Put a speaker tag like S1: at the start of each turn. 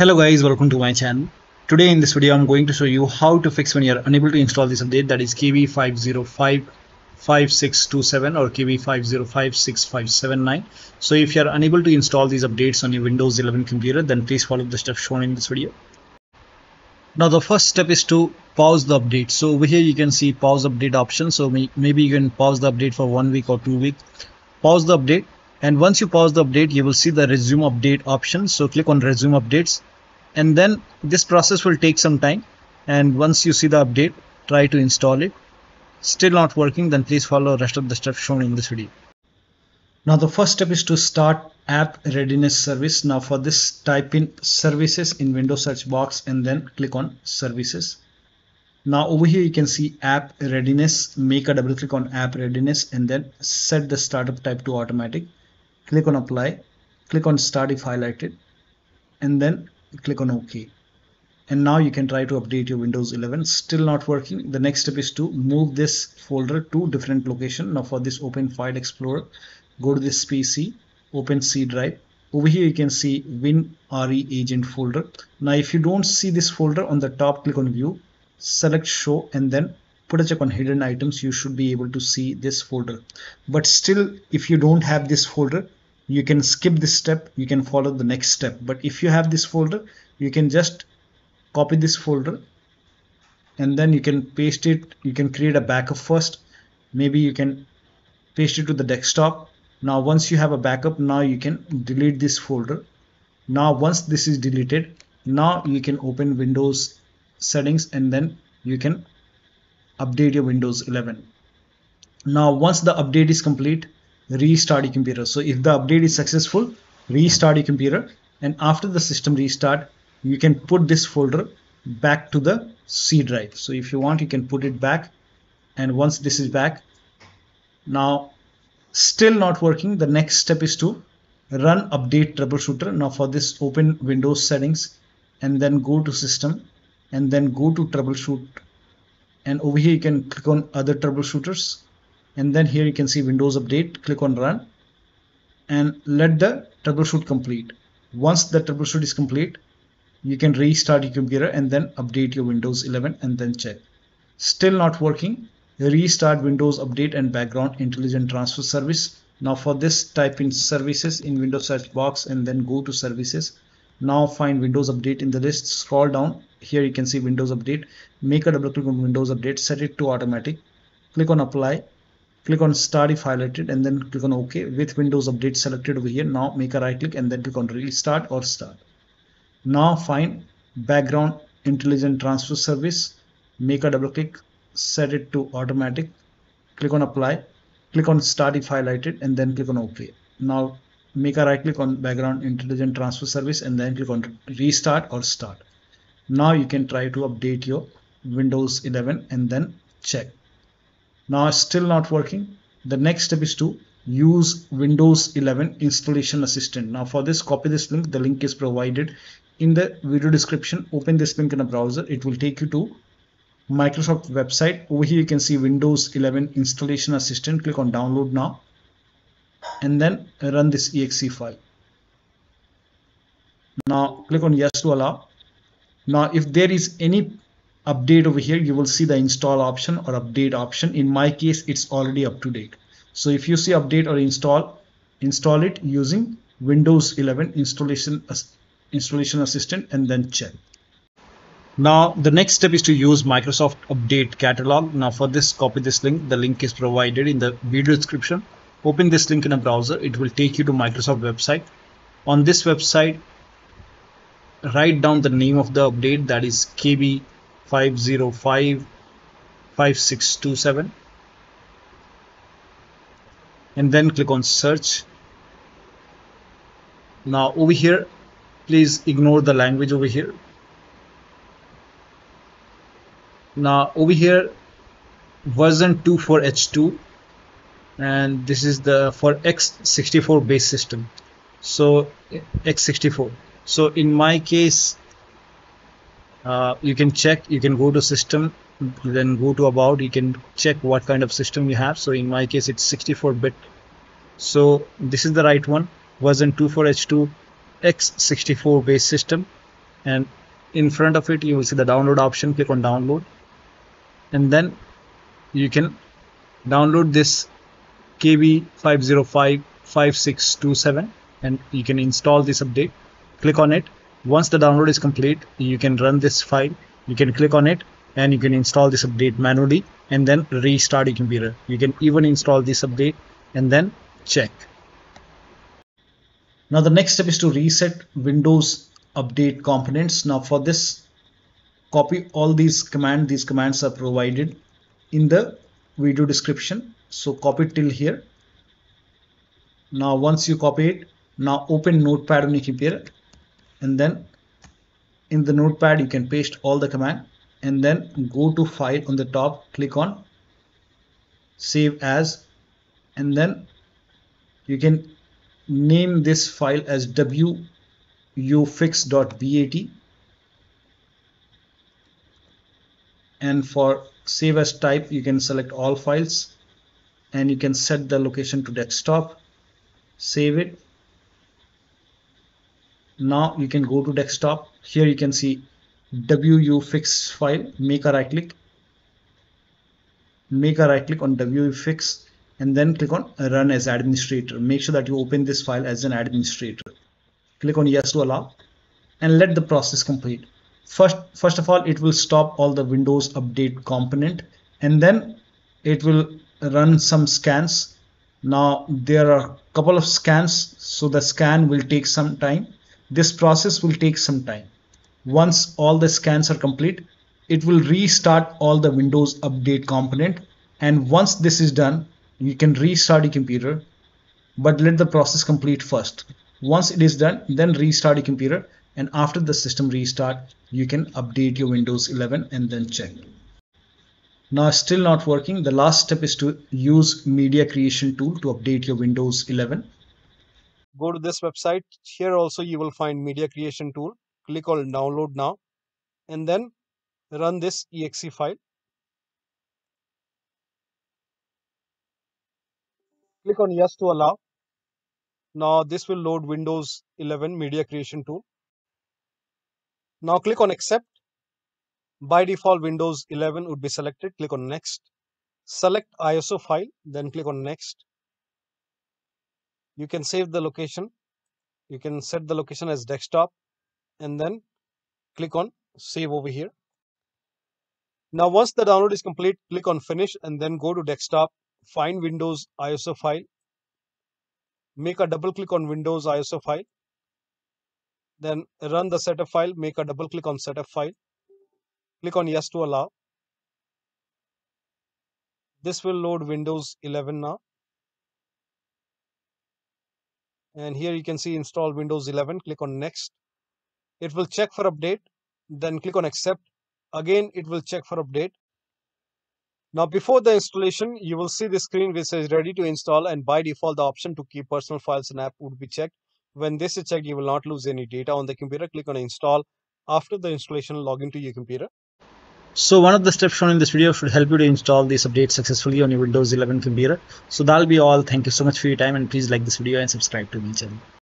S1: Hello guys, welcome to my channel. Today in this video I'm going to show you how to fix when you're unable to install this update that is KB5055627 or KB5056579. So if you're unable to install these updates on your Windows 11 computer then please follow the steps shown in this video. Now the first step is to pause the update. So over here you can see pause update option. So maybe you can pause the update for one week or two weeks. Pause the update and once you pause the update you will see the resume update option. So click on resume updates. And then this process will take some time. And once you see the update try to install it. Still not working then please follow rest of the steps shown in this video. Now the first step is to start app readiness service. Now for this type in services in windows search box and then click on services. Now over here you can see app readiness. Make a double click on app readiness and then set the startup type to automatic click on apply click on start if highlighted and then click on ok and now you can try to update your windows 11 still not working. The next step is to move this folder to different location. Now for this open file explorer go to this pc open c drive. Over here you can see win re agent folder. Now if you don't see this folder on the top click on view select show and then put a check on hidden items. You should be able to see this folder. But still if you don't have this folder you can skip this step you can follow the next step. But if you have this folder you can just copy this folder and then you can paste it. You can create a backup first. Maybe you can paste it to the desktop. Now once you have a backup now you can delete this folder. Now once this is deleted now you can open windows settings and then you can update your windows 11 now once the update is complete restart your computer so if the update is successful restart your computer and after the system restart you can put this folder back to the C drive. So if you want you can put it back. And once this is back now still not working the next step is to run update troubleshooter. Now for this open windows settings and then go to system and then go to troubleshoot. And over here you can click on other troubleshooters and then here you can see Windows Update click on run and let the troubleshoot complete. Once the troubleshoot is complete you can restart your computer and then update your Windows 11 and then check. Still not working restart Windows Update and background intelligent transfer service. Now for this type in services in Windows search box and then go to services. Now find Windows Update in the list scroll down. Here you can see Windows Update. Make a double click on Windows Update set it to automatic. Click on apply click on start if highlighted and then click on ok with windows update selected over here. Now make a right click and then click on restart or start. Now find background intelligent transfer service. Make a double click set it to automatic. Click on apply. Click on start if highlighted and then click on ok now make a right click on background intelligent transfer service and then click on restart or start. Now you can try to update your windows 11 and then check now still not working. The next step is to use windows 11 installation assistant. Now for this copy this link. The link is provided in the video description. Open this link in a browser. It will take you to microsoft website. Over here you can see windows 11 installation assistant. Click on download now. And then run this exe file. Now click on yes to allow. Now if there is any update over here you will see the install option or update option. In my case it's already up to date. So if you see update or install install it using windows 11 installation installation assistant and then check. Now the next step is to use microsoft update catalog. Now for this copy this link. The link is provided in the video description. Open this link in a browser. It will take you to microsoft website. On this website write down the name of the update that is kb 505 5627 and then click on search. Now over here please ignore the language over here. Now over here version 24H2 and this is the for x64 base system. So x64 so in my case uh, you can check you can go to system then go to about you can check what kind of system you have. So in my case it's 64 bit. So this is the right one version 24H2x64 based system. And in front of it you will see the download option click on download. And then you can download this KB5055627 and you can install this update. Click on it once the download is complete you can run this file. You can click on it and you can install this update manually and then restart your computer. You can even install this update and then check. Now the next step is to reset windows update components. Now for this copy all these commands these commands are provided in the video description. So copy till here. Now once you copy it now open notepad on your computer and then in the notepad you can paste all the command and then go to file on the top click on save as. And then you can name this file as wufix.bat and for save as type you can select all files and you can set the location to desktop save it now you can go to desktop. Here you can see wufix file. Make a right click. Make a right click on wufix and then click on run as administrator. Make sure that you open this file as an administrator. Click on yes to allow and let the process complete. First first of all it will stop all the windows update component and then it will run some scans. Now there are a couple of scans so the scan will take some time this process will take some time. Once all the scans are complete it will restart all the windows update component. And once this is done you can restart your computer but let the process complete first. Once it is done then restart your computer. And after the system restart you can update your windows 11 and then check. Now still not working the last step is to use media creation tool to update your windows 11
S2: go to this website. Here also you will find media creation tool. Click on download now and then run this exe file. Click on yes to allow. Now this will load windows 11 media creation tool. Now click on accept. By default windows 11 would be selected. Click on next. Select iso file then click on next you can save the location. You can set the location as desktop and then click on save over here. Now once the download is complete click on finish and then go to desktop find Windows ISO file, make a double click on Windows ISO file, then run the setup file, make a double click on setup file, click on yes to allow. This will load Windows 11 now. And here you can see install Windows 11, click on next. It will check for update, then click on accept. Again, it will check for update now before the installation, you will see the screen which says ready to install and by default the option to keep personal files and app would be checked. When this is checked, you will not lose any data on the computer. Click on install. After the installation, log into your computer.
S1: So one of the steps shown in this video should help you to install this update successfully on your Windows 11 computer. So that'll be all. Thank you so much for your time and please like this video and subscribe to my channel.